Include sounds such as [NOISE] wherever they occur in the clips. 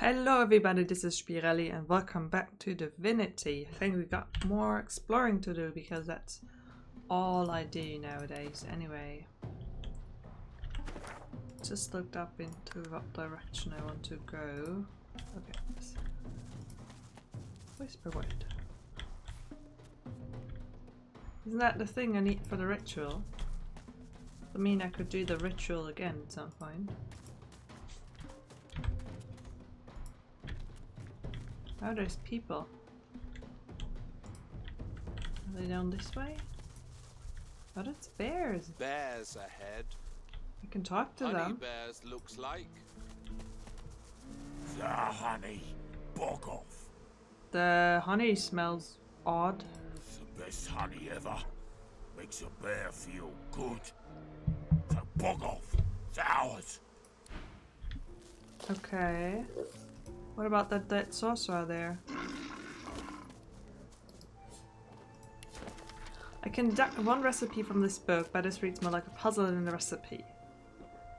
Hello everybody, this is Spirelli and welcome back to Divinity. I think we got more exploring to do because that's all I do nowadays anyway. Just looked up into what direction I want to go. Okay. Whisper word. Isn't that the thing I need for the ritual? I mean I could do the ritual again at some point. Oh, there's people. Are they down this way? Oh, that's bears. Bears ahead. You can talk to Honey them. bears looks like. The honey. Bog off. The honey smells odd. It's the best honey ever. Makes a bear feel good. So bog off. It's ours. Okay. What about that dead sorcerer there? I can deduct one recipe from this book, but this reads more like a puzzle than a recipe.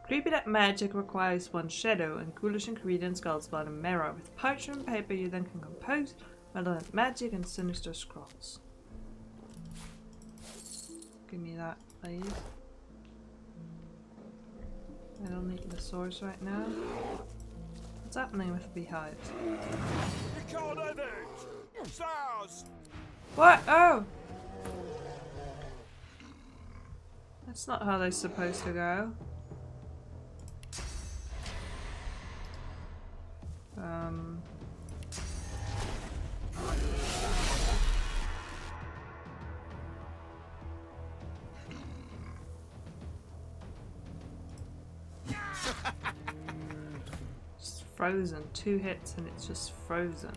Creepy that magic requires one shadow and ghoulish ingredients calls about a mirror. With parchment paper you then can compose relevant magic and sinister scrolls. Give me that, please. I don't need the source right now. What's happening with the beehives? You can't have it. It's ours. What? Oh! That's not how they're supposed to go. Um. Frozen. Two hits and it's just frozen.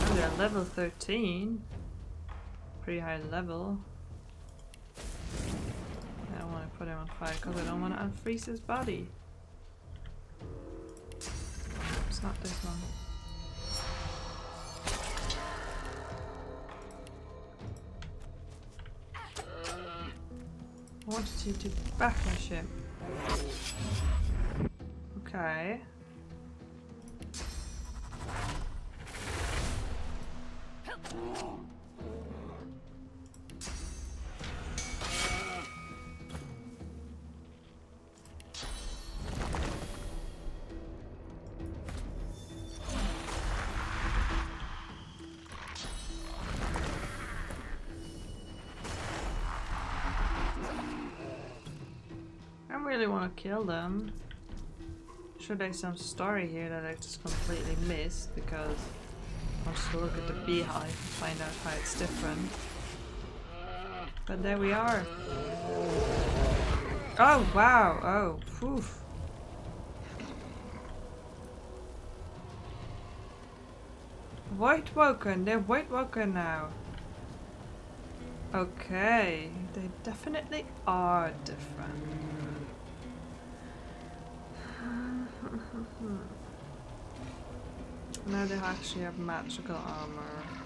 Oh, they're level 13. Pretty high level. I don't want to put him on fire because I don't want to unfreeze his body. It's not this one. I wanted you to backlash him. Okay. I really want to kill them. Sure there's some story here that I just completely missed because I want to look at the beehive and find out how it's different. But there we are. Oh wow, oh, phew. Voidwoken, they're Voidwoken now. Okay, they definitely are different. Now they actually have magical armor.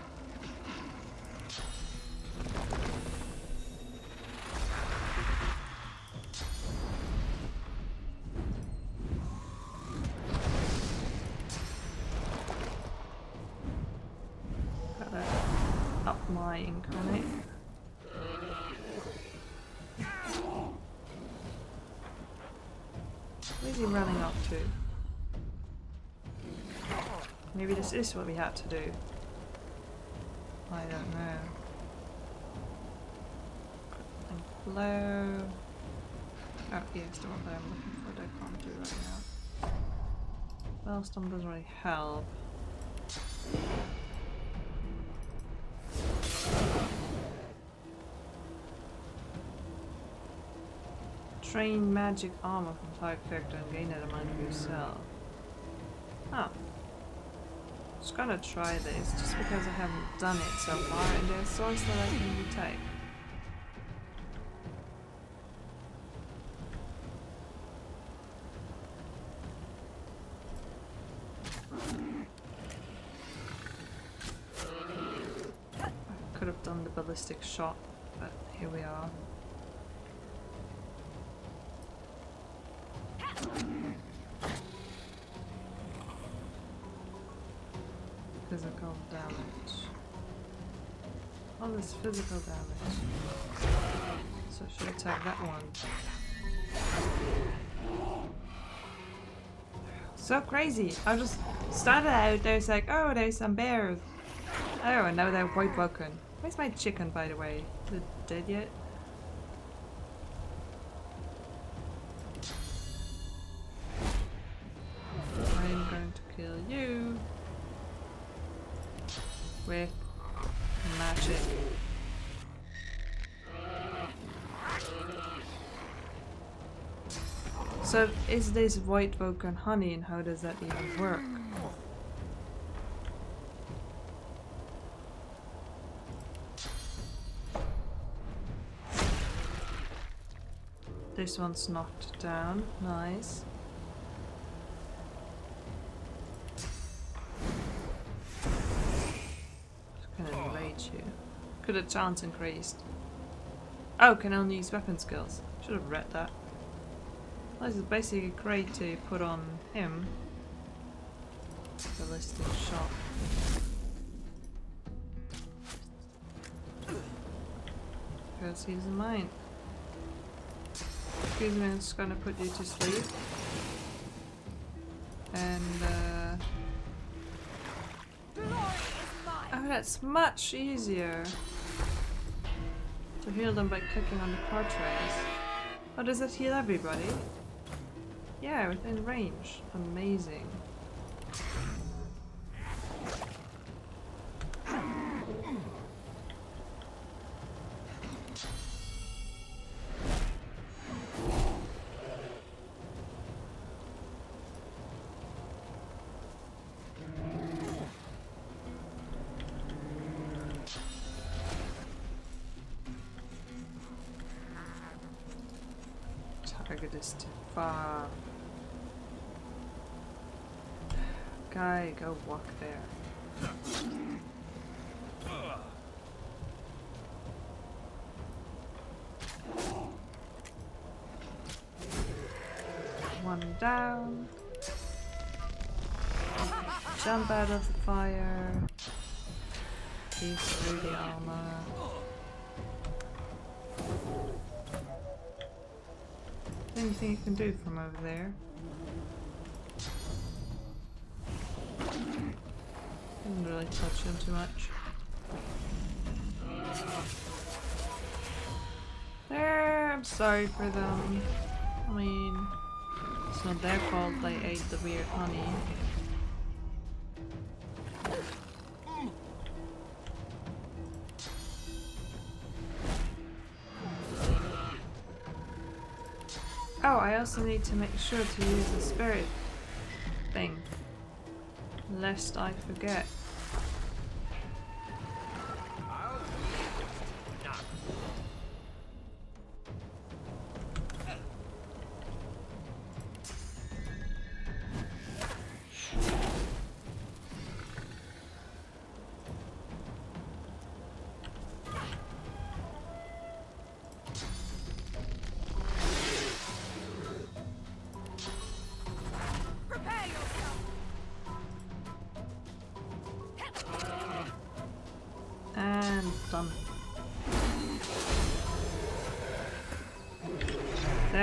Maybe this is what we had to do. I don't know. And. Oh, yes, the one that I'm looking for that I can't do right now. Bellstorm doesn't really help. Train magic armor from target character and gain amount of yourself. Huh. Just gonna try this just because I haven't done it so far and there's source that I can retake. I could have done the ballistic shot, but here we are. physical damage. All this physical damage. So I should attack that one. So crazy. I just started out, there's like, oh, there's some bears. Oh, and now they're Voidwoken. Where's my chicken, by the way? Is it dead yet? Is this Voidwoken honey and how does that even work? This one's knocked down. Nice. You. Could have chance increased. Oh, can only use weapon skills. Should have read that. This is basically great to put on him. Ballistic shot. Because he's mine. Excuse me, gonna put you to sleep. And, uh... Oh, that's much easier. To heal them by clicking on the portraits. Oh, does it heal everybody? Yeah, within range. Amazing. Down. Jump out of the fire. Piece through the armor. Anything you can do from over there? Didn't really touch him too much. There, I'm sorry for them. I mean, it's not their fault they ate the weird honey. Oh, I also need to make sure to use the spirit thing. Lest I forget.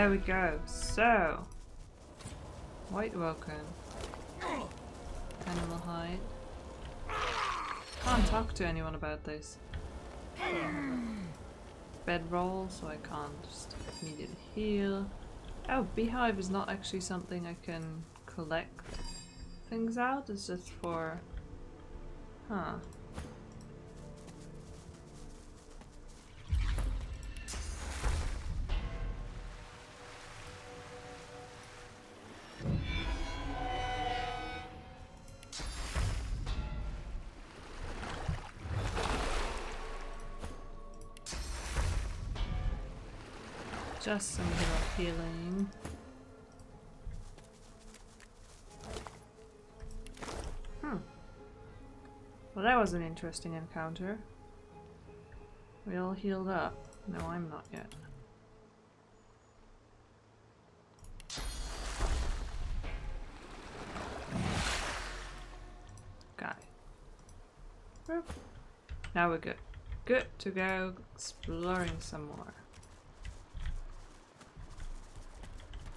There we go. So, White welcome. Animal hide. Can't talk to anyone about this. Bedroll, so I can't just immediately heal. Oh, Beehive is not actually something I can collect things out. It's just for... Huh. Just some little healing. Hmm. Well, that was an interesting encounter. We all healed up. No, I'm not yet. Guy. Now we're good. Good to go exploring some more.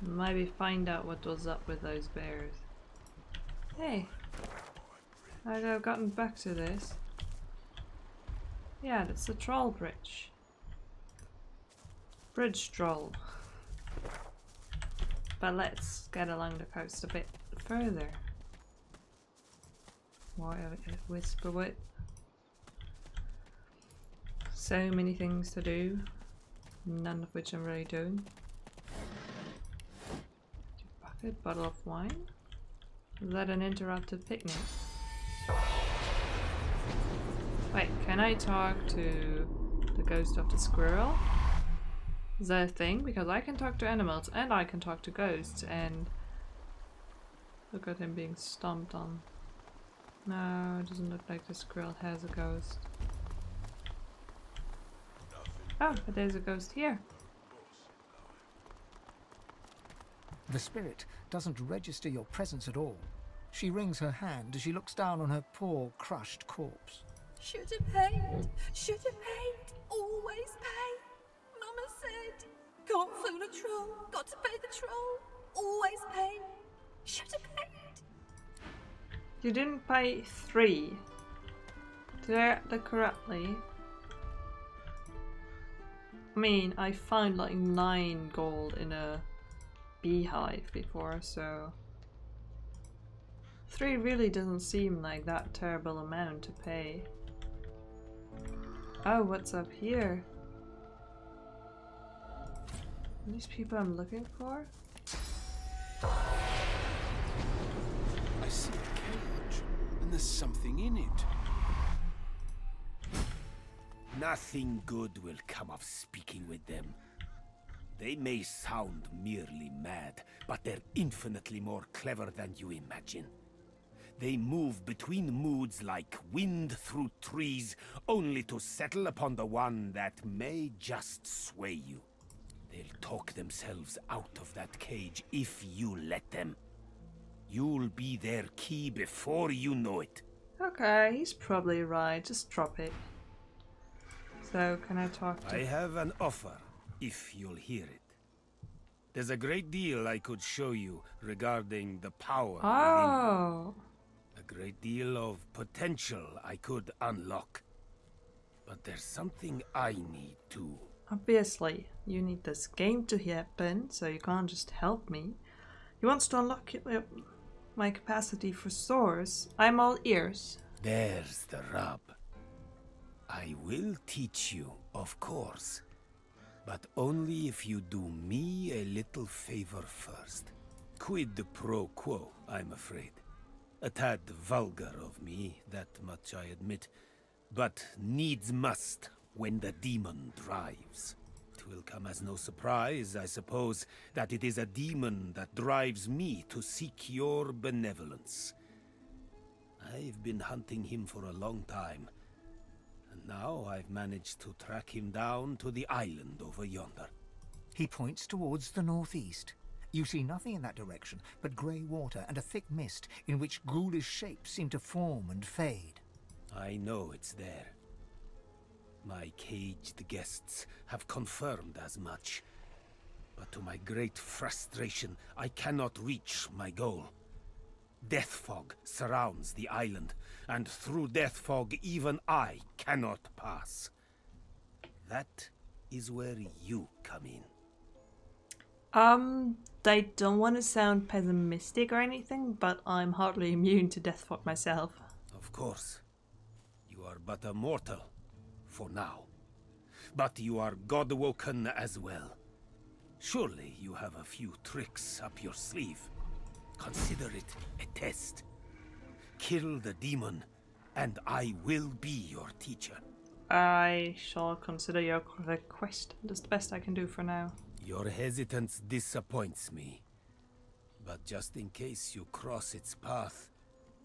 Maybe find out what was up with those bears. Hey, I've gotten back to this. Yeah, that's the troll bridge. Bridge troll. But let's get along the coast a bit further. Why uh, uh, Whisperwood? So many things to do, none of which I'm really doing. Bucket, bottle of wine. Is that an interrupted picnic? Wait, can I talk to the ghost of the squirrel? Is that a thing? Because I can talk to animals and I can talk to ghosts and look at him being stomped on. No, it doesn't look like the squirrel has a ghost. Oh, but there's a ghost here. The spirit doesn't register your presence at all. She wrings her hand as she looks down on her poor, crushed corpse. Should have paid. Should have paid. Always pay. Mama said, can't fool a troll. Got to pay the troll. Always pay. Should have paid. You didn't pay three. Did I get that correctly? I mean, I found like nine gold in a beehive before, so... Three really doesn't seem like that terrible amount to pay. Oh, what's up here? Are these people I'm looking for? I see a cage, and there's something in it. Nothing good will come of speaking with them. They may sound merely mad, but they're infinitely more clever than you imagine. They move between moods like wind through trees, only to settle upon the one that may just sway you. They'll talk themselves out of that cage if you let them. You'll be their key before you know it. Okay, he's probably right. Just drop it. So, can I talk to... I have an offer, if you'll hear it. There's a great deal I could show you regarding the power. Oh. A great deal of potential I could unlock. But there's something I need too. Obviously, you need this game to happen, so you can't just help me. He wants to unlock uh, my capacity for source. I'm all ears. There's the rub. I will teach you, of course. But only if you do me a little favor first. Quid pro quo, I'm afraid. A tad vulgar of me, that much I admit. But needs must when the demon drives. It will come as no surprise, I suppose, that it is a demon that drives me to seek your benevolence. I've been hunting him for a long time, now I've managed to track him down to the island over yonder. He points towards the northeast. You see nothing in that direction but grey water and a thick mist in which ghoulish shapes seem to form and fade. I know it's there. My caged guests have confirmed as much. But to my great frustration, I cannot reach my goal. Death fog surrounds the island, and through death fog even I cannot pass. That is where you come in. Um, I don't want to sound pessimistic or anything, but I'm hardly immune to death fog myself. Of course. You are but a mortal, for now. But you are God-woken as well. Surely you have a few tricks up your sleeve. Consider it a test. Kill the demon, and I will be your teacher. I shall consider your request. That's the best I can do for now. Your hesitance disappoints me. But just in case you cross its path,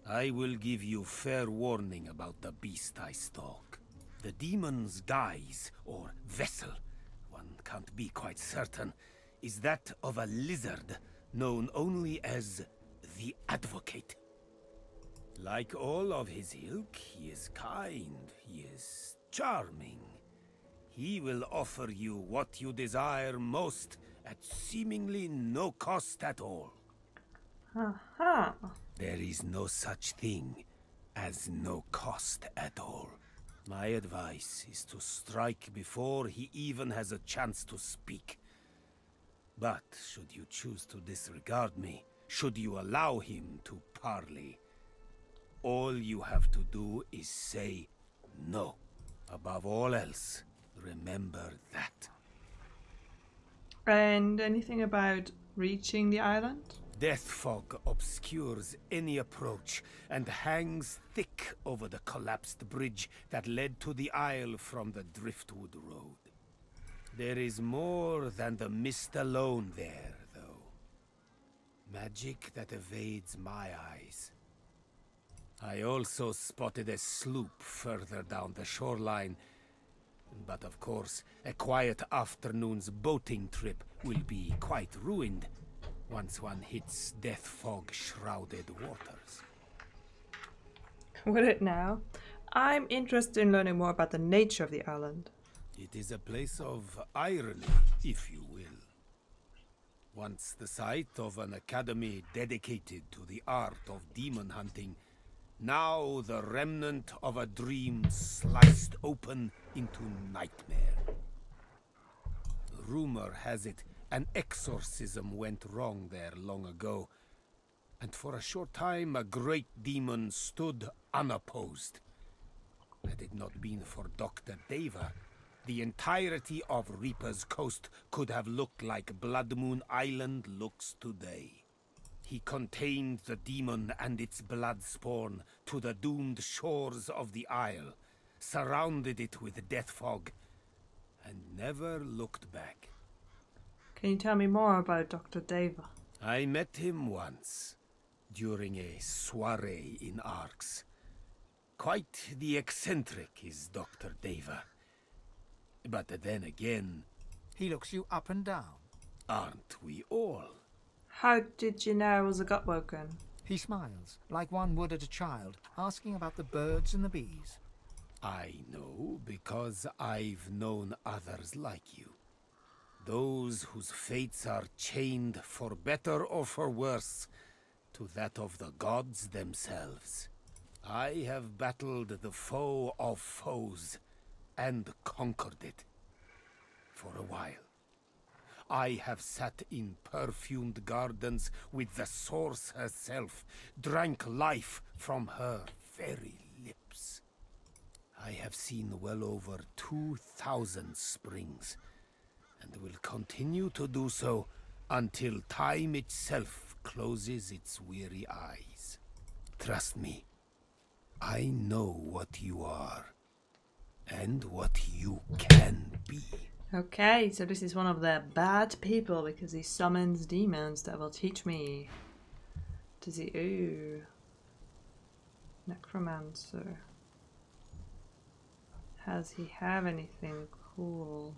I will give you fair warning about the beast I stalk. The demon's guise, or vessel, one can't be quite certain, is that of a lizard known only as the Advocate. Like all of his ilk, he is kind, he is charming. He will offer you what you desire most at seemingly no cost at all. Aha. There is no such thing as no cost at all. My advice is to strike before he even has a chance to speak. But should you choose to disregard me, should you allow him to parley, all you have to do is say no. Above all else, remember that. And anything about reaching the island? Death fog obscures any approach and hangs thick over the collapsed bridge that led to the isle from the Driftwood Road. There is more than the mist alone there, though. Magic that evades my eyes. I also spotted a sloop further down the shoreline. But of course, a quiet afternoon's boating trip will be quite ruined once one hits death fog shrouded waters. Would it now? I'm interested in learning more about the nature of the island. It is a place of irony, if you will. Once the site of an academy dedicated to the art of demon hunting, now the remnant of a dream sliced open into nightmare. Rumor has it an exorcism went wrong there long ago, and for a short time a great demon stood unopposed. Had it not been for Dr. Deva, the entirety of Reaper's Coast could have looked like Blood Moon Island looks today. He contained the demon and its blood spawn to the doomed shores of the isle, surrounded it with death fog, and never looked back. Can you tell me more about Dr. Deva? I met him once, during a soiree in Arx. Quite the eccentric is Dr. Deva. But then again, He looks you up and down. aren't we all? How did you know I was a Godwoken? He smiles, like one would at a child, asking about the birds and the bees. I know because I've known others like you. Those whose fates are chained, for better or for worse, to that of the gods themselves. I have battled the foe of foes and conquered it. For a while. I have sat in perfumed gardens with the source herself, drank life from her very lips. I have seen well over 2,000 springs, and will continue to do so until time itself closes its weary eyes. Trust me, I know what you are, and what you can be. Okay, so this is one of the bad people because he summons demons that will teach me. Does he? Ooh. Necromancer. Has he have anything cool?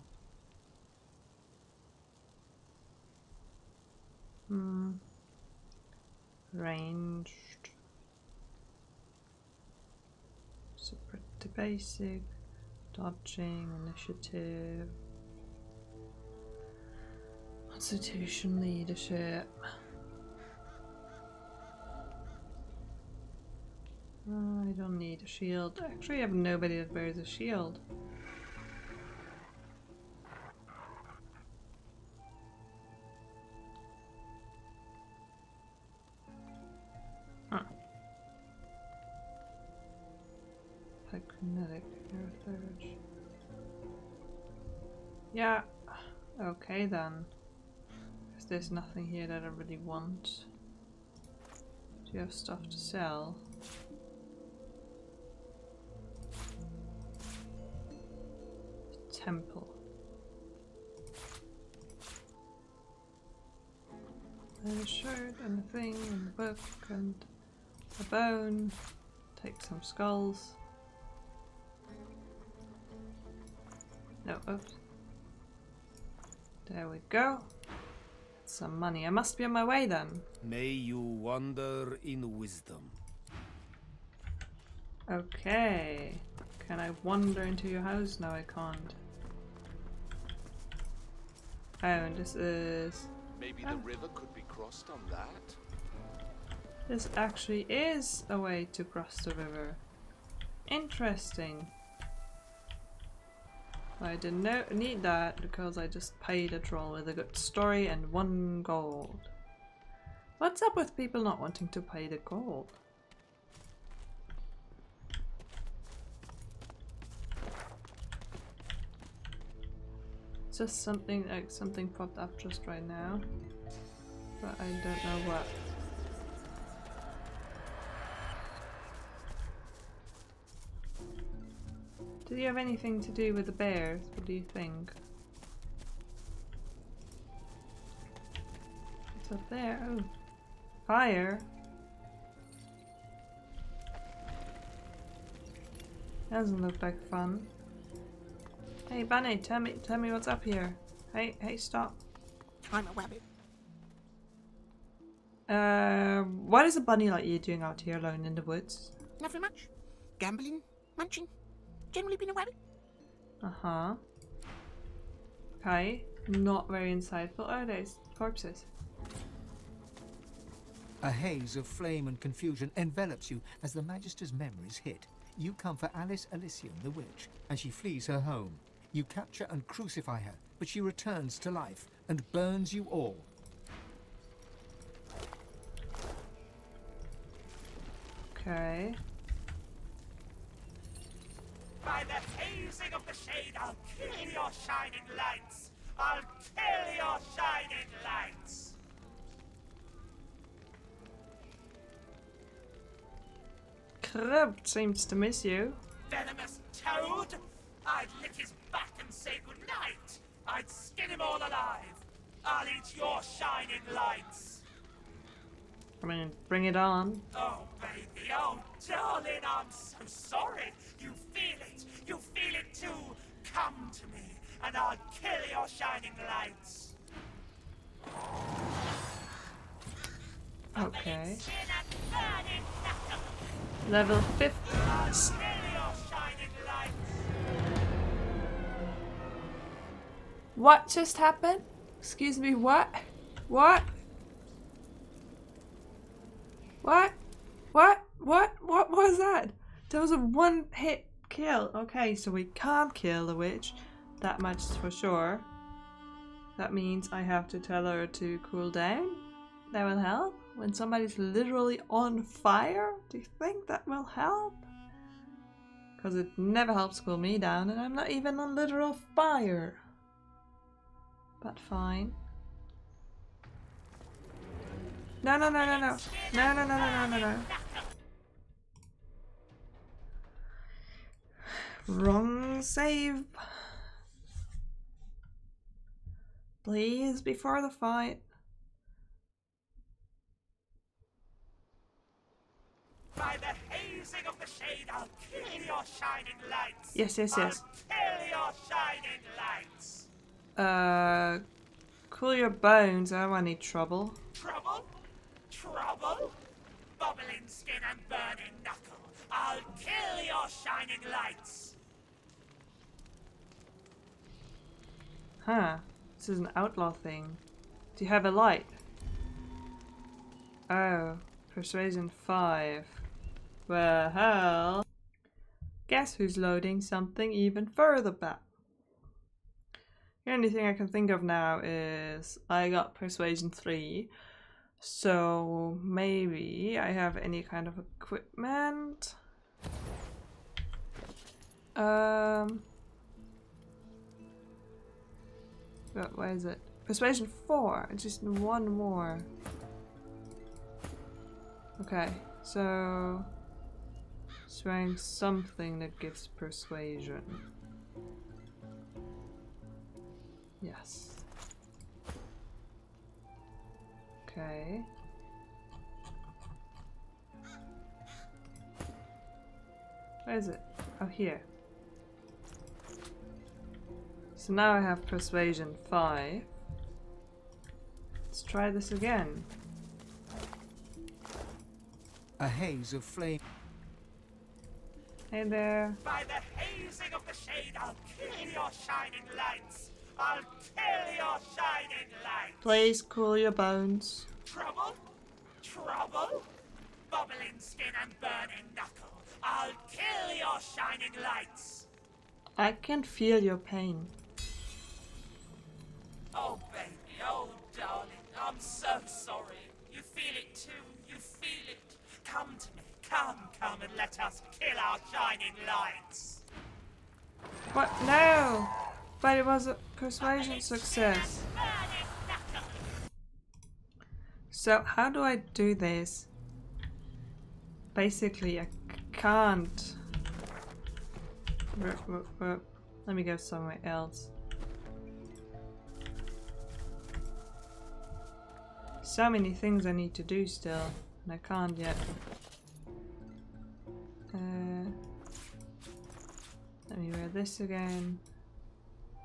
Hmm. Ranged. So pretty basic. Dodging, initiative. Constitution, leadership. I don't need a shield. Actually, I have nobody that wears a shield. Yeah. Okay then. Because there's nothing here that I really want. Do you have stuff to sell? Temple. And a shirt and a thing and a book and a bone. Take some skulls. No, oops. There we go. Some money. I must be on my way then. May you wander in wisdom. Okay. Can I wander into your house? No, I can't. Oh, and this is... Maybe the oh. river could be crossed on that? This actually is a way to cross the river. Interesting. I didn't need that because I just paid a troll with a good story and one gold. What's up with people not wanting to pay the gold? Just something like something popped up just right now, but I don't know what. Did you have anything to do with the bears? What do you think? What's up there? Oh, fire. Doesn't look like fun. Hey, Bunny, tell me, tell me what's up here. Hey, hey, stop. I'm a rabbit. Uh, what is a bunny like you doing out here alone in the woods? Nothing much. Gambling, munching. Generally been a rabbit. Uh huh. Okay, not very insightful. Oh, there's corpses. A haze of flame and confusion envelops you as the Magister's memories hit. You come for Alice Elysium, the witch, and she flees her home. You capture and crucify her, but she returns to life and burns you all. Okay. By the hazing of the shade, I'll kill your shining lights! I'll kill your shining lights! Crypt seems to miss you. Venomous toad! I'd lick his back and say goodnight! I'd skin him all alive! I'll eat your shining lights! I mean, bring it on. Oh, baby, oh, darling, I'm so sorry! You feel it! You feel it too! Come to me, and I'll kill your shining lights! Okay. Chin and burning knuckle! Level 50. I'll kill your shining lights! What just happened? Excuse me, what? What? What? What? What? What was that? There was a one hit kill. Okay, so we can't kill the witch. That much for sure. That means I have to tell her to cool down. That will help. When somebody's literally on fire, do you think that will help? Because it never helps cool me down, and I'm not even on literal fire. But fine. No, no, no, no, no. No, no, no, no, no, no, no. Wrong save. Please, before the fight. By the hazing of the shade, I'll kill your shining lights! Yes, yes, yes. I'll kill your shining lights! Uh, cool your bones. I don't want any trouble. Trouble? Trouble? Bubbling skin and burning knuckle. I'll kill your shining lights! Huh. This is an outlaw thing. Do you have a light? Oh, persuasion 5. Well, hell guess who's loading something even further back? The only thing I can think of now is I got persuasion 3. So maybe I have any kind of equipment. Um But where is it? Persuasion 4. Just one more. Okay, so trying something that gives persuasion. Yes. Okay. Where is it? Oh, here. So now I have persuasion 5. Let's try this again. A haze of flame. Hey there. By the hazing of the shade, I'll kill your shining lights. I'll kill your shining lights. Please cool your bones. Trouble? Trouble? Bubbling skin and burning knuckle. I'll kill your shining lights. I can feel your pain. Oh, baby, oh, darling, I'm so sorry. You feel it too, you feel it. Come to me, come, come and let us kill our shining lights. What? No! But it was a persuasion success. So how do I do this? Basically, I can't. Let me go somewhere else. So many things I need to do still, and I can't yet. Uh, let me wear this again.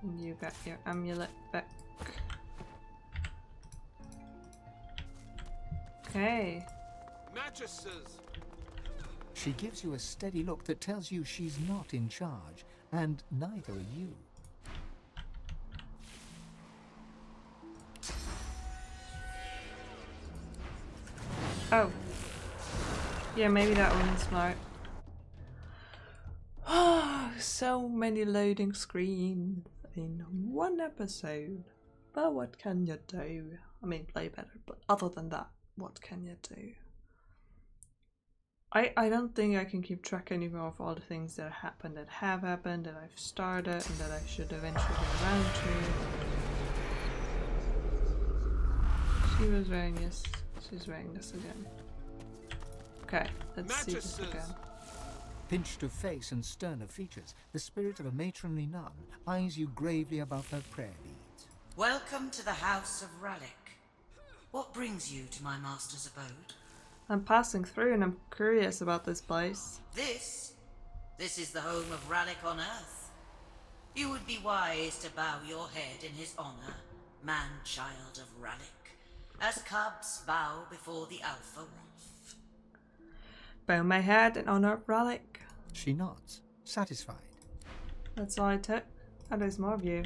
And you got your amulet back. Okay. Mattresses! She gives you a steady look that tells you she's not in charge, and neither are you. Oh. Yeah, maybe that one's smart. Oh, [SIGHS] so many loading screens in one episode. But what can you do? I mean, play better, but other than that, what can you do? I, I don't think I can keep track anymore of all the things that happened, that have happened, that I've started, and that I should eventually get around to. She was wearing this. She's wearing this again. Okay, let's see this again. Pinched of face and stern of features, the spirit of a matronly nun eyes you gravely above her prayer beads. Welcome to the House of Rhalic. What brings you to my master's abode? I'm passing through and I'm curious about this place. This? This is the home of Rhalic on Earth. You would be wise to bow your head in his honor, man-child of Rhalic, as cubs bow before the Alpha Wolf. Bow my head in honor of Rhalic. She nods, satisfied. That's all I took. Oh, my view. of you.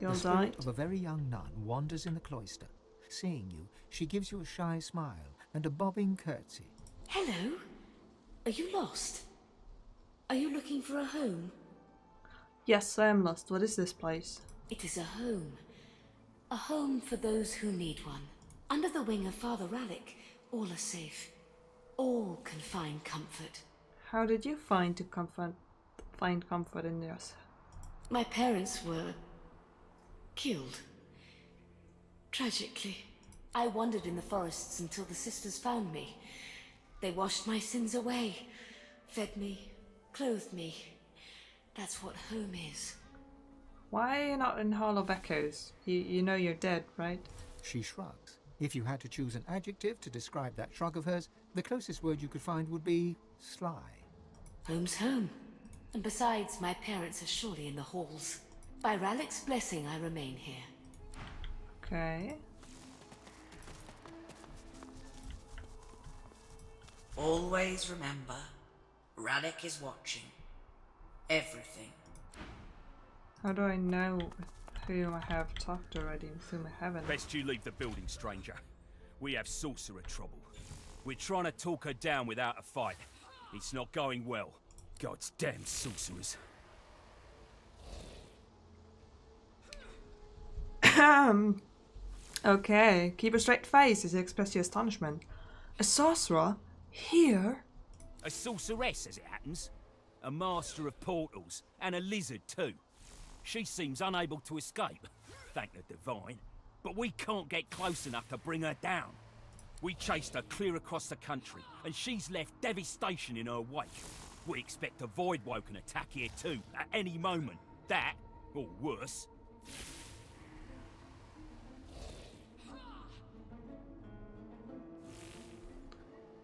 You the spirit died. of a very young nun wanders in the cloister. Seeing you, she gives you a shy smile and a bobbing curtsy. Hello? Are you lost? Are you looking for a home? Yes, I am lost. What is this place? It is a home. A home for those who need one. Under the wing of Father Rhalic, all are safe. All can find comfort. How did you find to comfort, find comfort in this? My parents were killed. Tragically. I wandered in the forests until the sisters found me. They washed my sins away, fed me, clothed me. That's what home is. Why are you not in Hall of Echoes? You, you know you're dead, right? She shrugs. If you had to choose an adjective to describe that shrug of hers, the closest word you could find would be sly. Home's home. And besides, my parents are surely in the halls. By Rhalic's blessing, I remain here. Okay. Always remember, Rhalic is watching. Everything. How do I know whom I have talked already and whom I haven't? Best you leave the building, stranger. We have sorcerer trouble. We're trying to talk her down without a fight. It's not going well. God's damn sorcerers. Ahem. okay, keep a straight face as you express your astonishment. A sorcerer? Here? A sorceress, as it happens. A master of portals, and a lizard too. She seems unable to escape, thank the divine. But we can't get close enough to bring her down. We chased her clear across the country, and she's left devastation in her wake. We expect a Void Woken attack here too, at any moment. That, or worse.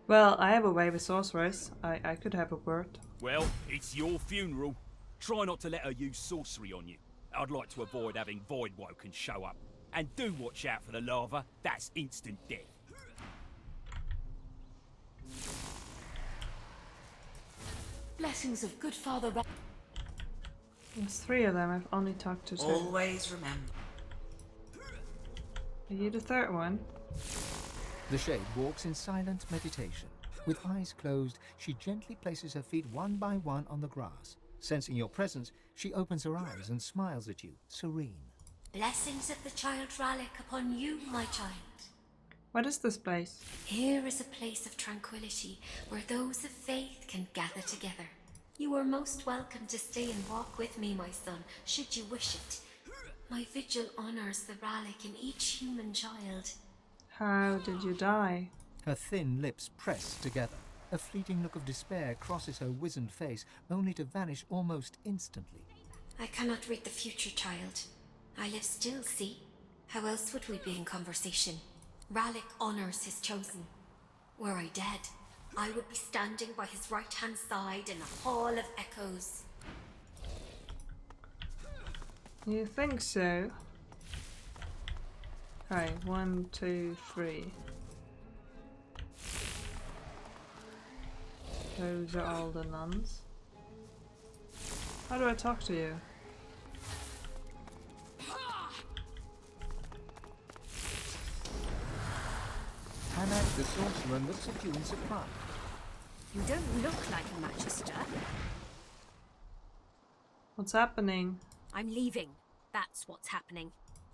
Well, I have a way with sorcerers. I, I could have a word. Well, it's your funeral. Try not to let her use sorcery on you. I'd like to avoid having Voidwoken show up. And do watch out for the lava. That's instant death. Blessings of good Father Ra- There's three of them. I've only talked to two. Always remember. Are you the third one? The shade walks in silent meditation. With eyes closed, she gently places her feet one by one on the grass. Sensing your presence, she opens her eyes and smiles at you, serene. Blessings of the child Rhalic upon you, my child. What is this place? Here is a place of tranquility where those of faith can gather together. You are most welcome to stay and walk with me, my son, should you wish it. My vigil honors the Rhalic in each human child. How did you die? Her thin lips press together. A fleeting look of despair crosses her wizened face, only to vanish almost instantly. I cannot read the future, child. I live still, see? How else would we be in conversation? Rhalic honors his chosen. Were I dead, I would be standing by his right hand side in a hall of echoes. You think so? Okay, one, two, three. Those are all the nuns. How do I talk to you? Hannag the sorcerer looks at you in surprise. You don't look like a Magister. What's happening? I'm leaving. That's what's happening.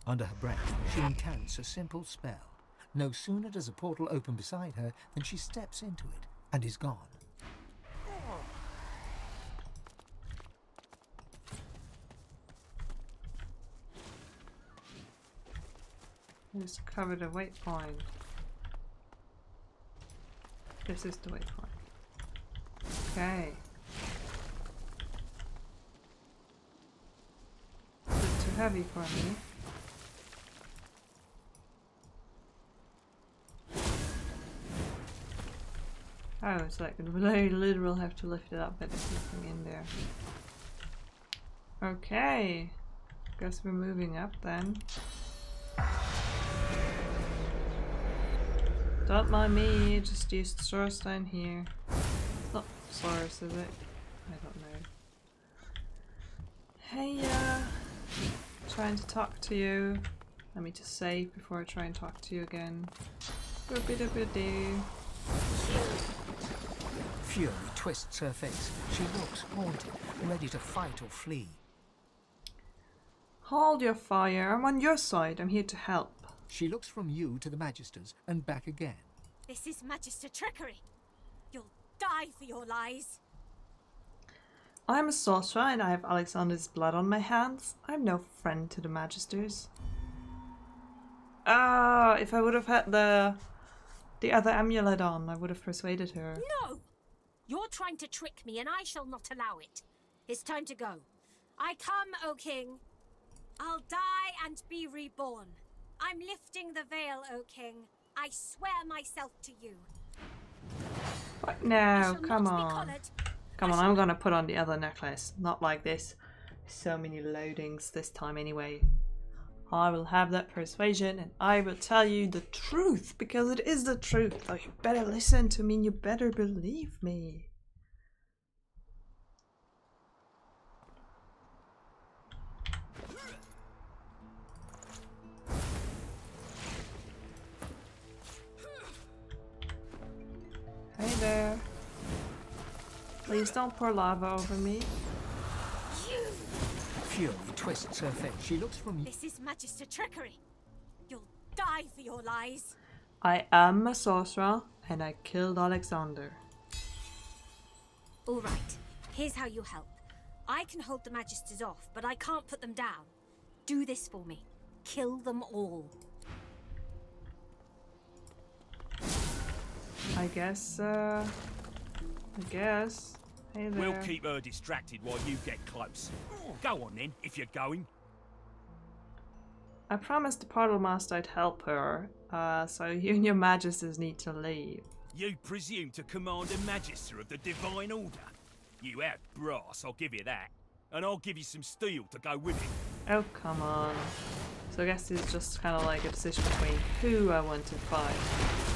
Under her breath, she incants a simple spell. No sooner does a portal open beside her than she steps into it and is gone. Discovered a waypoint. This is the waypoint. Okay. A bit too heavy for me. Oh, it's like [LAUGHS] very literal have to lift it up, but there's nothing in there. Okay. Guess we're moving up then. Don't mind me, just used source down here. Not source, is it? I don't know. Hey, uh, trying to talk to you. Let me just save before I try and talk to you again. Fury twists her face. She looks haunted, ready to fight or flee. Hold your fire, I'm on your side, I'm here to help. She looks from you to the Magisters and back again. This is Magister trickery. You'll die for your lies. I'm a sorcerer and I have Alexandar's blood on my hands. I'm no friend to the Magisters. Ah, if I would have had the the other amulet on, I would have persuaded her. No! You're trying to trick me, and I shall not allow it. It's time to go. I come, O King. I'll die and be reborn. I'm lifting the veil, O King. I swear myself to you. What? No, come on. Come on, I'm gonna put on the other necklace. Not like this. So many loadings this time anyway. I will have that persuasion and I will tell you the truth because it is the truth. So you better listen to me and you better believe me. Hey there. Please don't pour lava over me. Fury twists her face. She looks from you. This is Magister trickery. You'll die for your lies. I am a sorcerer and I killed Alexandar. All right. Here's how you help. I can hold the Magisters off, but I can't put them down. Do this for me. Kill them all. I guess, uh. I guess. Hey there. We'll keep her distracted while you get close. Go on then, if you're going. I promised the portal master I'd help her, uh, so [LAUGHS] you and your magisters need to leave. You presume to command a Magister of the Divine Order. You have brass, I'll give you that. And I'll give you some steel to go with it. Oh, come on. So I guess it's just kind of like a decision between who I want to fight.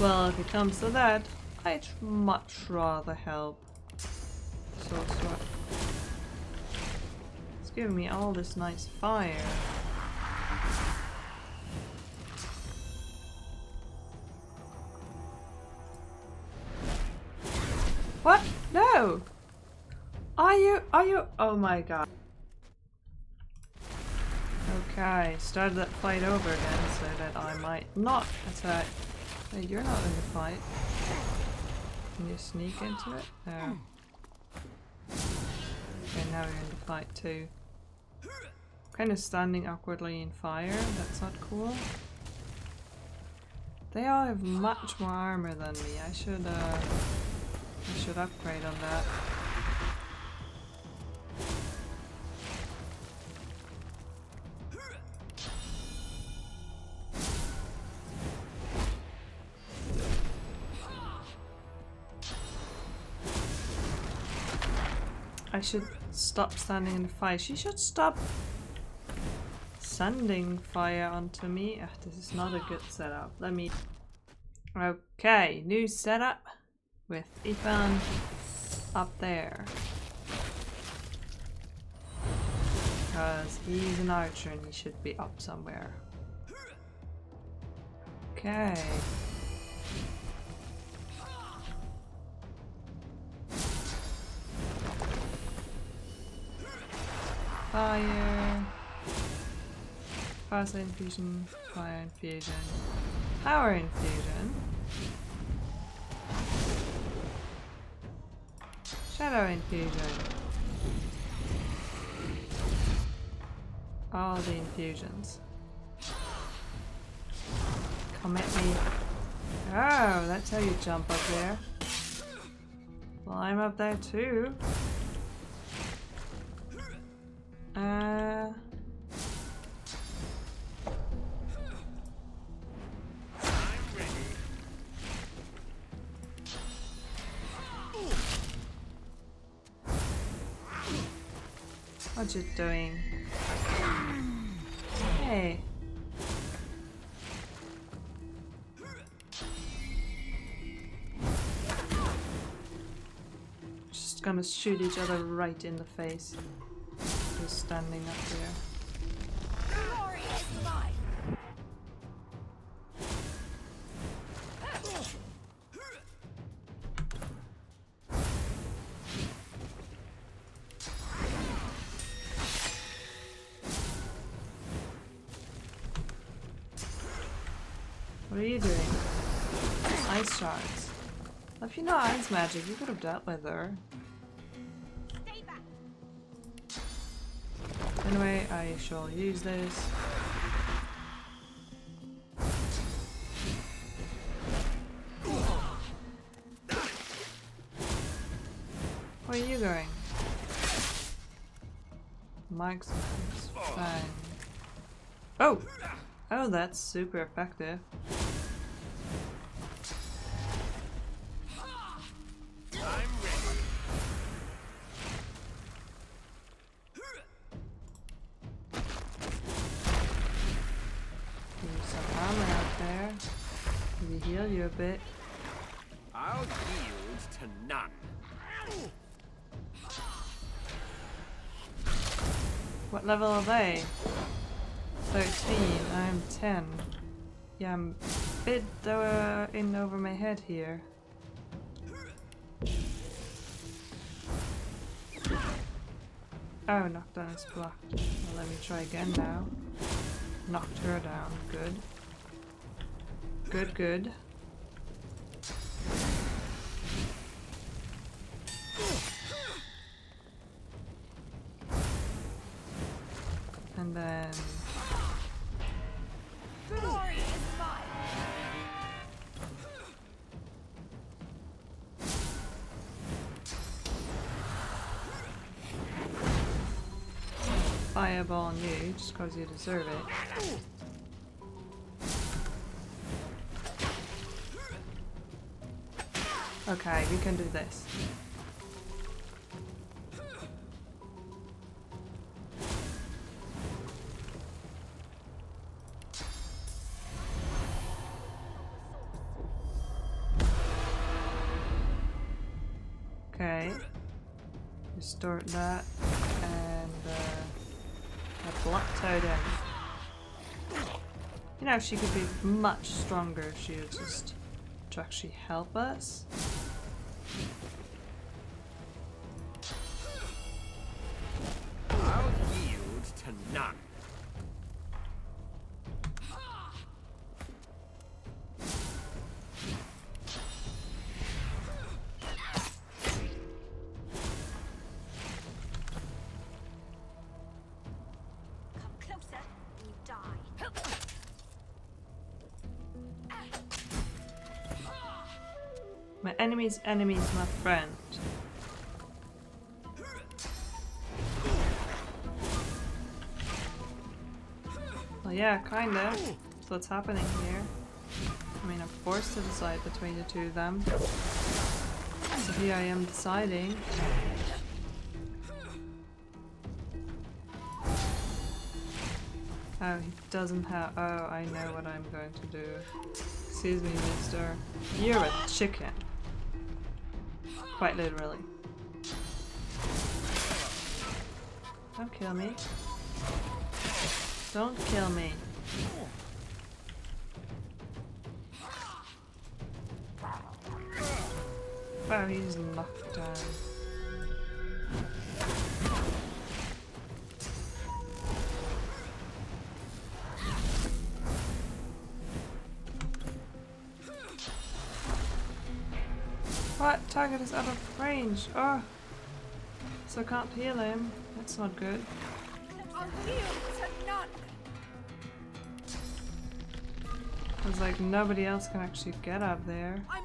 Well, if it comes to that, I'd much rather help. So. It's giving me all this nice fire. What? No! Are you? Are you? Oh my god. Okay, start that fight over again so that I might not attack. You're not in the fight. Can you sneak into it? No. Okay, now you're in the fight too. Kind of standing awkwardly in fire, that's not cool. They all have much more armor than me. I should uh I should upgrade on that. I should stop standing in the fire. She should stop sending fire onto me. Ugh, this is not a good setup. Let me... Okay, new setup with Ifan up there. Because he's an archer and he should be up somewhere. Okay. Fire. Fire infusion. Fire infusion. Power infusion. Shadow infusion. All the infusions. Come at me. Oh, that's how you jump up there. Well, I'm up there too. Uh... What you doing? Hey. Just gonna shoot each other right in the face. Just standing up there. Glory is mine. What are you doing? Ice shards. If you know ice magic, you could have dealt with her. Anyway, I shall use this. Where are you going? Marksman's fine. Oh! Oh, that's super effective. Are they? 13. I'm 10. Yeah, I'm a bit uh, in over my head here. Oh, knockdown is blocked. Well, let me try again now. Knocked her down. Good. Good, good. And then... Glory is mine. Fireball on you, just cause you deserve it. Okay, we can do this. Restore that and uh, a black totem. You know, she could be much stronger if she would just to actually help us. Enemy's enemy is my friend. Well, yeah, kinda. That's what's happening here. I mean, I'm forced to decide between the two of them. So here I am deciding. Oh, he doesn't have. Oh, I know what I'm going to do. Excuse me, mister. You're a chicken. Quite literally. Don't kill me. Don't kill me. Oh, he's knocked down. Is out of range. Oh. So I can't heal him. That's not good. It's like nobody else can actually get up there. I'm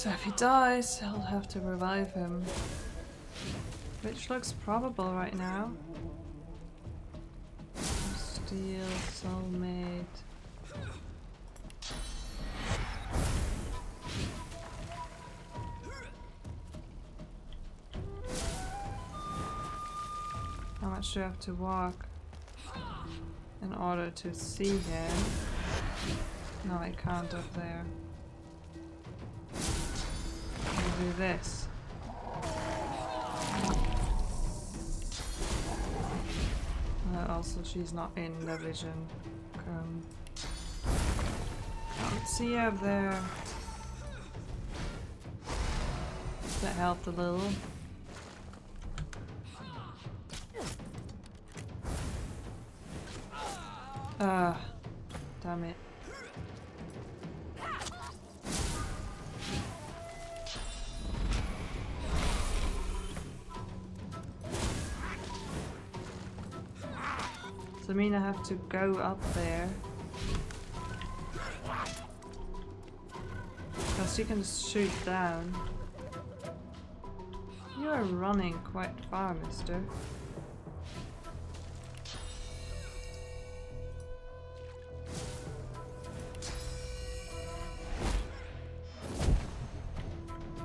So if he dies, I'll have to revive him. Which looks probable right now. Steel, soulmate. How much do I have to walk in order to see him? No, I can't up there. Do this. Uh, also, she's not in the vision. Um, can't see her there. That helped a little. Ah, damn it. Mean I have to go up there. Because you can shoot down. You are running quite far, mister.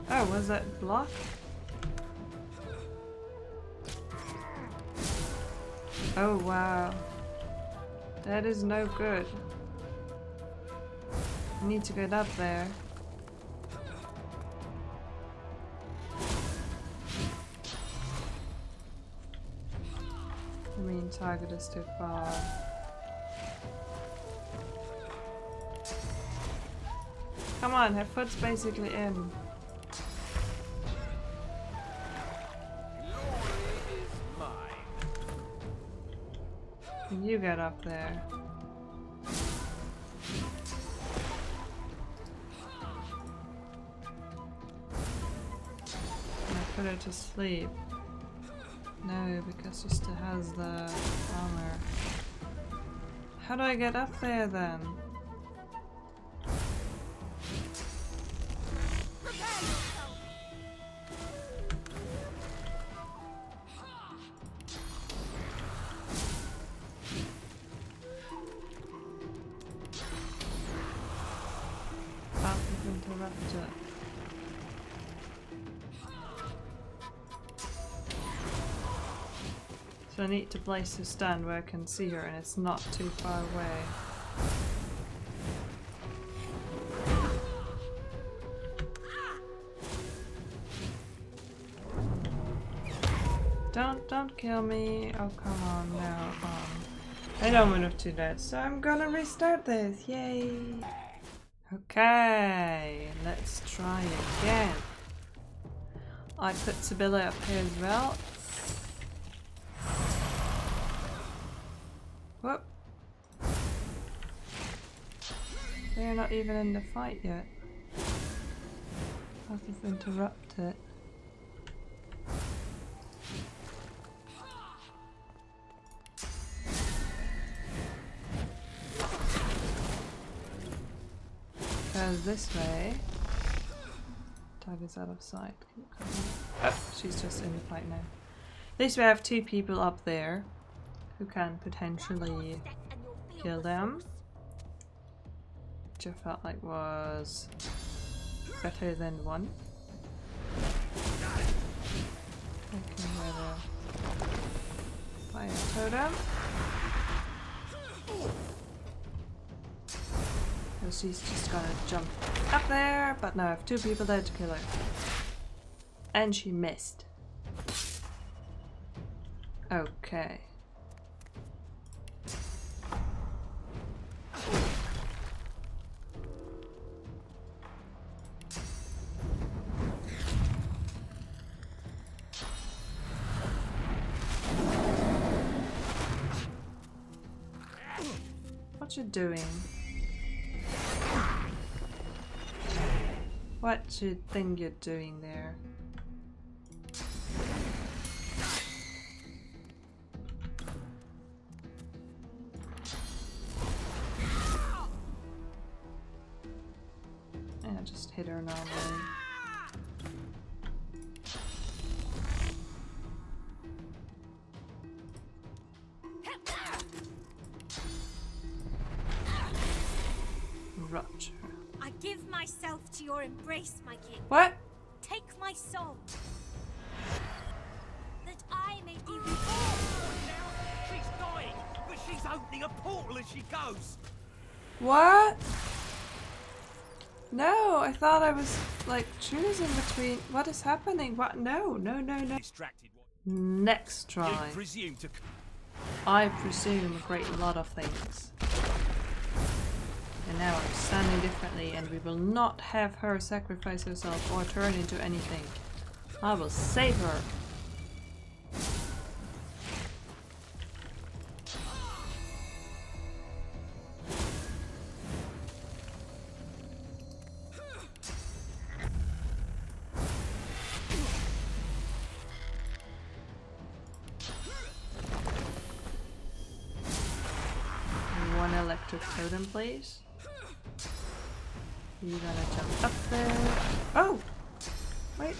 Oh, was that block? Oh wow. That is no good. I need to get up there. I mean, target is too far. Come on, her foot's basically in. You get up there? I put her to sleep? No, because she still has the armor. How do I get up there then? I to stand where I can see her and it's not too far away. Don't, don't kill me. Oh, come on, now. Um, I don't want to do that, so I'm gonna restart this. Yay! Okay, let's try again. I put Sebille up here as well. Even in the fight yet. I'll just interrupt it. Goes this way. Tiger's out of sight. Oh, she's just in the fight now. At least we have two people up there who can potentially kill them. Which I felt like was better than one. Taking the fire totem. So she's just gonna jump up there, but now I have two people there to kill her. And she missed. Okay. Doing? What you think you're doing there? Yeah, just hit her normally. Between. What is happening? What? No, no, no, no. Next try. I presume a great lot of things. And now I'm standing differently, and we will not have her sacrifice herself or turn into anything. I will save her. Electric totem, please. You're gonna jump up there. Oh! Wait.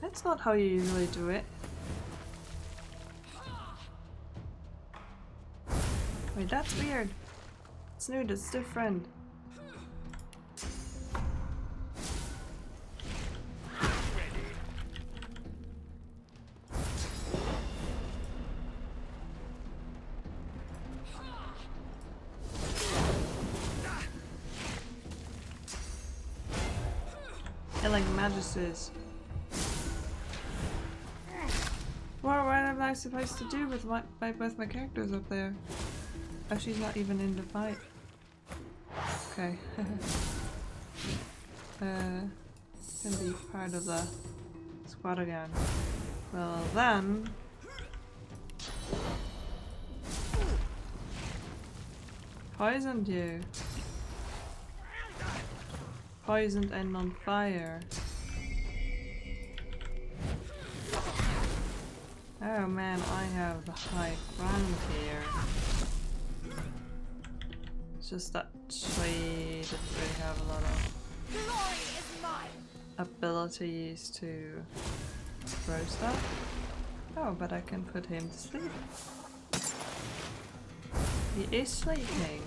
That's not how you usually do it. Wait, that's weird. It's new, that's different. What, what am I supposed to do with my, my, both my characters up there? Oh, she's not even in the fight. Okay. [LAUGHS] uh, can be part of the squad again. Well then... Poisoned you. Poisoned and on fire. Oh man, I have the high ground here. It's just that she doesn't really have a lot of Glory is mine. abilities to throw stuff. Oh, but I can put him to sleep. He is sleeping.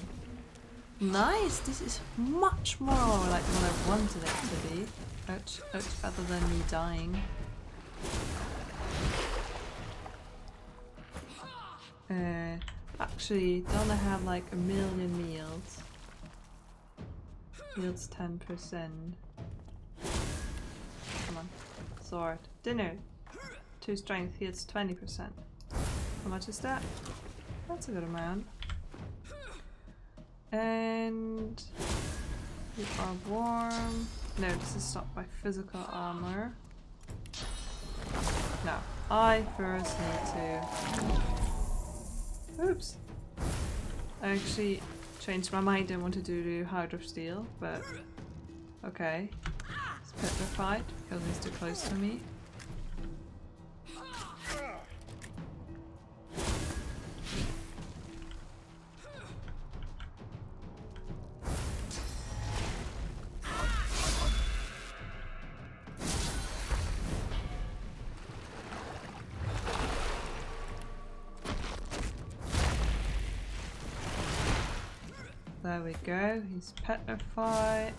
Nice! This is much more like what I wanted it to be. Much, much better than me dying. Uh, actually, don't I have like a million meals? Yields 10%. Come on. Sword. Dinner. Two strength yields 20%. How much is that? That's a good amount. And you are warm. No, this is stopped by physical armor. No, I first need to. Oops. I actually changed my mind and wanted to do Heart of Steel, but okay. It's petrified because he's too close to me. He's petrified.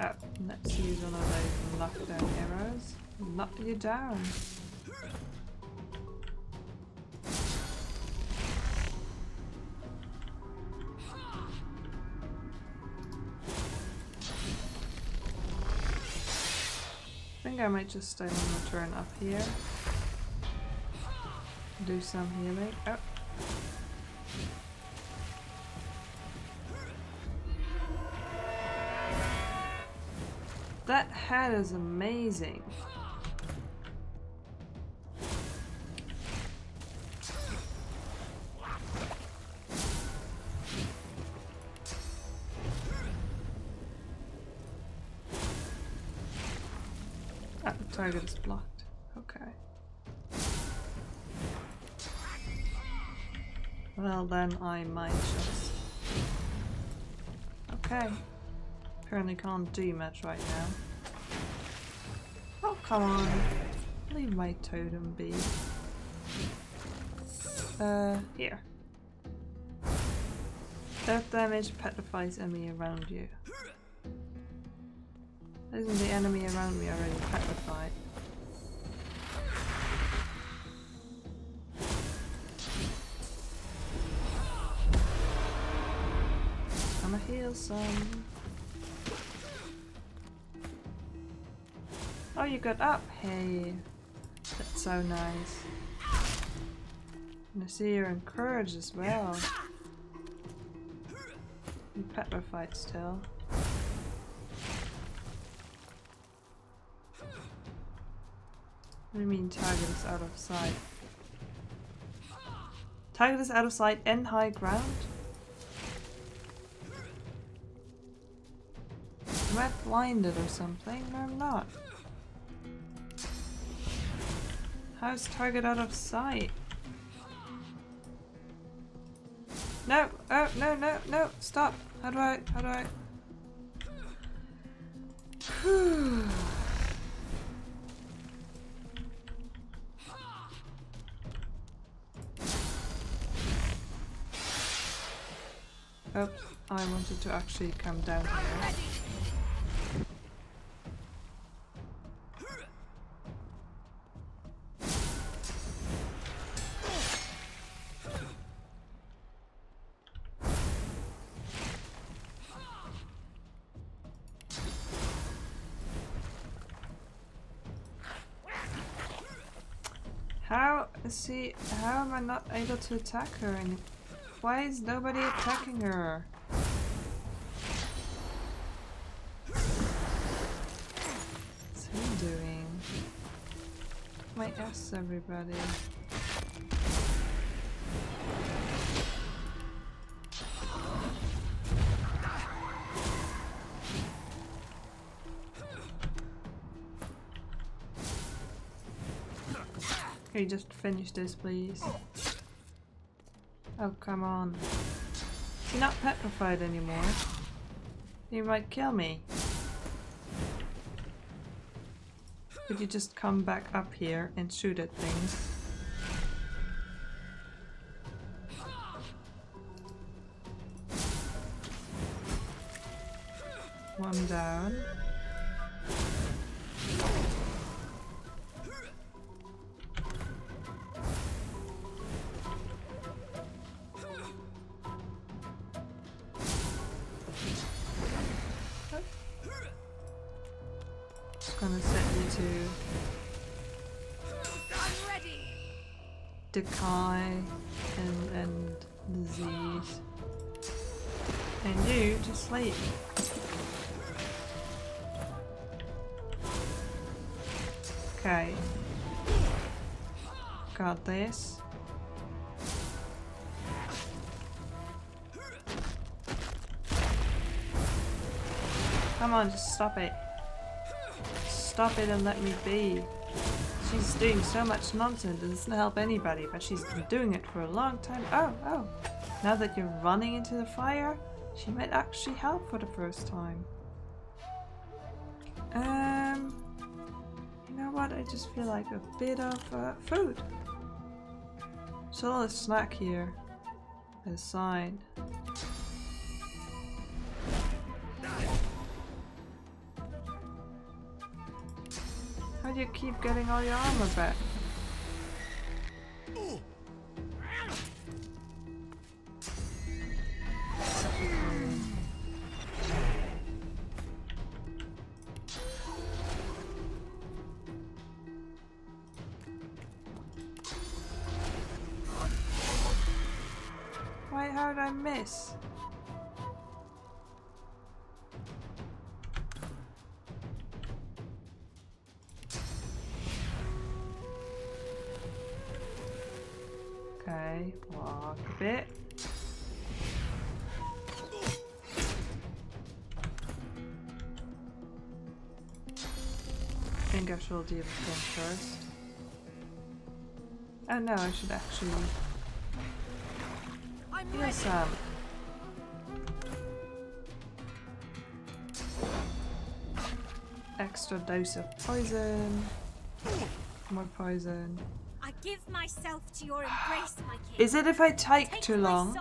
Oh, let's use one of those knockdown arrows. Knock you down. I think I might just stay on the turn up here. Do some healing. Oh. That hat is amazing. Ah, the target is blocked. Okay. Well then I might just... Okay. Apparently can't do much right now. Come on. Leave my totem be. Uh, here. Death damage petrifies enemy around you. Isn't the enemy around me already petrified? I'ma heal some. Oh, you got up. Hey, that's so nice. And I see you're encouraged as well. You petrified still. What do you mean target is out of sight? Target is out of sight and high ground? Am I blinded or something? No, I'm not. How's target out of sight? No! Oh, no, no, no! Stop! How do I, how do I... [SIGHS] Oops, I wanted to actually come down here. How she? How am I not able to attack her? And why is nobody attacking her? What's he doing? My ass, everybody. Just finish this, please? Oh, come on. He not petrified anymore? He might kill me. Could you just come back up here and shoot at things? One down. On, just stop it. Stop it and let me be. She's doing so much nonsense, it doesn't help anybody, but she's been doing it for a long time. Oh, oh. Now that you're running into the fire, she might actually help for the first time. Um, you know what? I just feel like a bit of uh, food. So a snack here. A do you keep getting all your armor back? Think I should deal with him first. Oh no, I should actually ready. some. Extra dose of poison. More poison. I give myself to your embrace, my king. Is it if I take, Take too long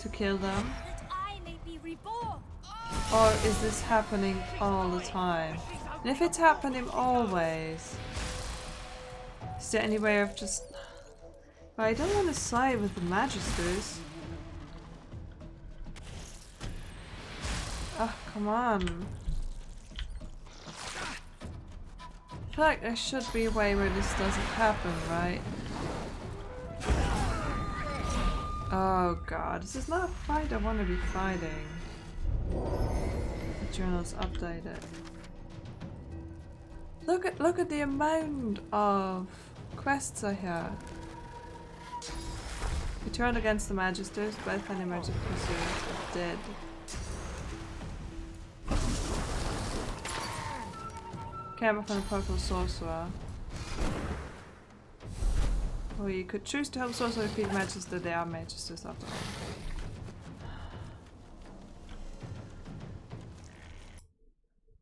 to kill them? that I may be reborn. Or is this happening all the time? And if it's happening always, is there any way of just... I don't want to side with the Magisters. Oh, come on. I feel like there should be a way where this doesn't happen, right? Oh god, this is not a fight I want to be fighting. The journal's updated. Look at look at the amount of quests I have. We turned against the Magisters, both enemy magic pursuers are dead. Camera from the purple sorcerer. Or you could choose to help sorcerer defeat Magister, they are Magisters after all.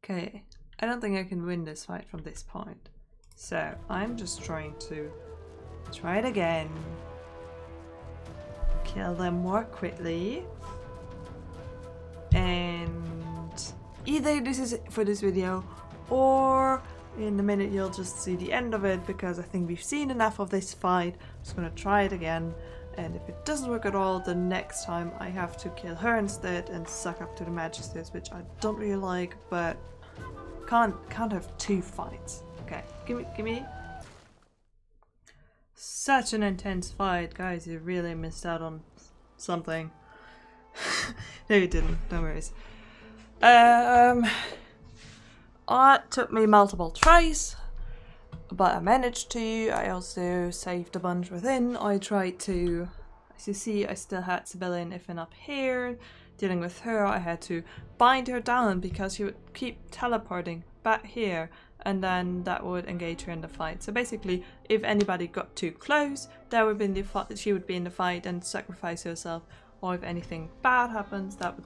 Okay, I don't think I can win this fight from this point. So, I'm just trying to try it again. Kill them more quickly. And either this is it for this video or in a minute you'll just see the end of it because I think we've seen enough of this fight. I'm just gonna try it again and if it doesn't work at all the next time I have to kill her instead and suck up to the Magisters which I don't really like but can't can't have two fights. Okay, give me give me such an intense fight, guys. You really missed out on something. [LAUGHS] no, you didn't. No worries. Um, it took me multiple tries, but I managed to. I also saved a bunch within. I tried to, as you see, I still had Civilian Ifan up here. Dealing with her, I had to bind her down because she would keep teleporting back here and then that would engage her in the fight. So basically, if anybody got too close, that would be in the fight. She would be in the fight and sacrifice herself. Or if anything bad happens, that would,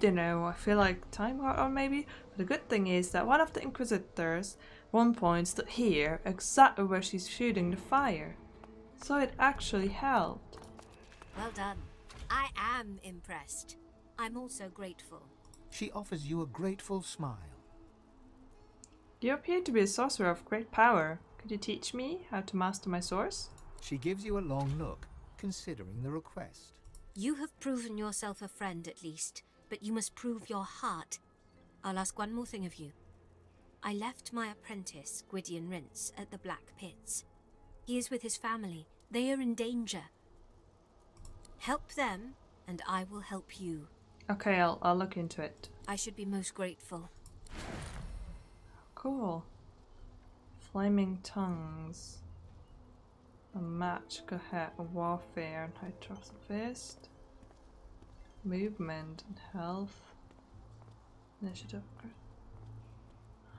you know, I feel like time or, or maybe. But the good thing is that one of the Inquisitors, one point, stood here, exactly where she's shooting the fire. So it actually helped. Well done. I am impressed. I'm also grateful. She offers you a grateful smile. You appear to be a sorcerer of great power. Could you teach me how to master my source? She gives you a long look, considering the request. You have proven yourself a friend at least, but you must prove your heart. I'll ask one more thing of you. I left my apprentice, Gwydian Rince, at the Black Pits. He is with his family. They are in danger. Help them, and I will help you. Okay, I'll, I'll look into it. I should be most grateful. Cool. Flaming tongues. A match, go ahead, warfare, and high fist. Movement and health. Initiative.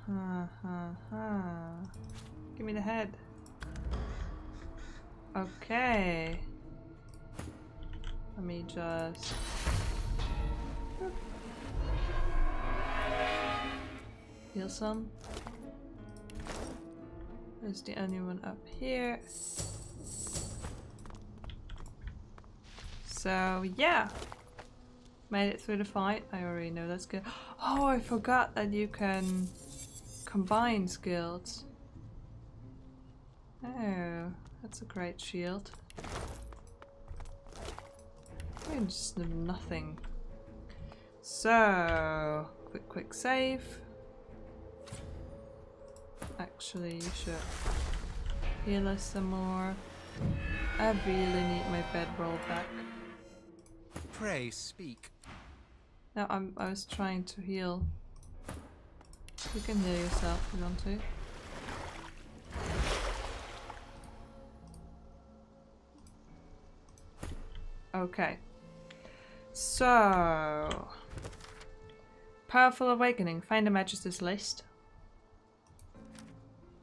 Ha ha ha. Give me the head. Okay. Let me just. Heal some. There's the only one up here. So yeah. Made it through the fight. I already know that's good. [GASPS] Oh, I forgot that you can combine skills. Oh, that's a great shield. I just have nothing. So, quick, quick save. Actually, you should heal us some more. I really need my bedroll back. Pray speak. No, I'm, I was trying to heal. You can heal yourself if you want to. Okay. So... Powerful Awakening. Find the Majesty's list.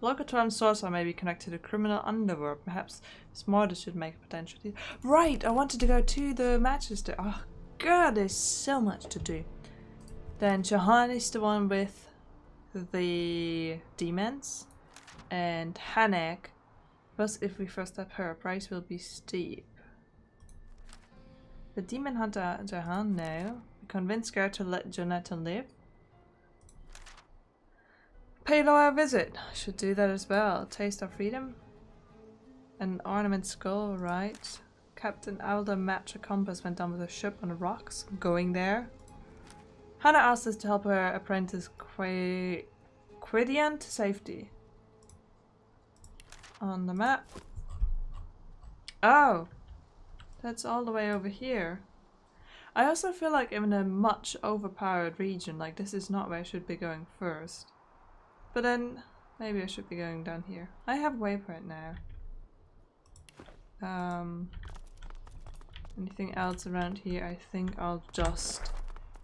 Locatron Sorcerer may be connected to criminal underworld. Perhaps Smarter should make a potential deal. Right! I wanted to go to the Majesty. Oh god, there's so much to do. Then Jahan is the one with the demons. And Hannag. Plus, if we first have her, price will be steep. The demon hunter Jahan, no. We convinced her to let Jonathan live. Pay Laura visit. Should do that as well. Taste of freedom. An ornament skull, right. Captain Alda match a compass went down with a ship on the rocks. Going there. Hannag asked us to help her apprentice Qu Gwydian to safety. On the map. Oh! That's all the way over here. I also feel like I'm in a much overpowered region, like this is not where I should be going first. But then, maybe I should be going down here. I have waypoint now. Um, anything else around here? I think I'll just,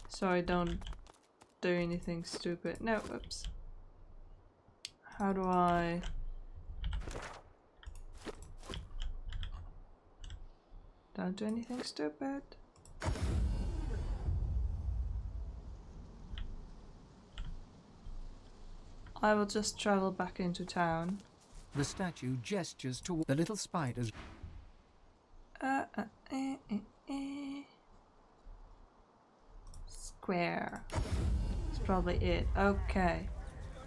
so I don't do anything stupid. No, oops. How do I... Don't do anything stupid. I will just travel back into town. The statue gestures toward the little spiders. Uh, uh, eh, eh, eh. Square. That's probably it. Okay.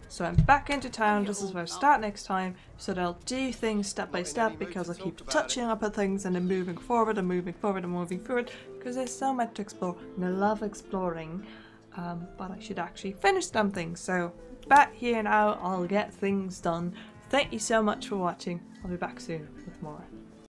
So I'm back into town, this is where I start next time, so that I'll do things step by step because I keep touching up on things and then moving forward and moving forward and moving forward because there's so much to explore and I love exploring. Um, but I should actually finish something, so back here now, I'll get things done. Thank you so much for watching, I'll be back soon with more.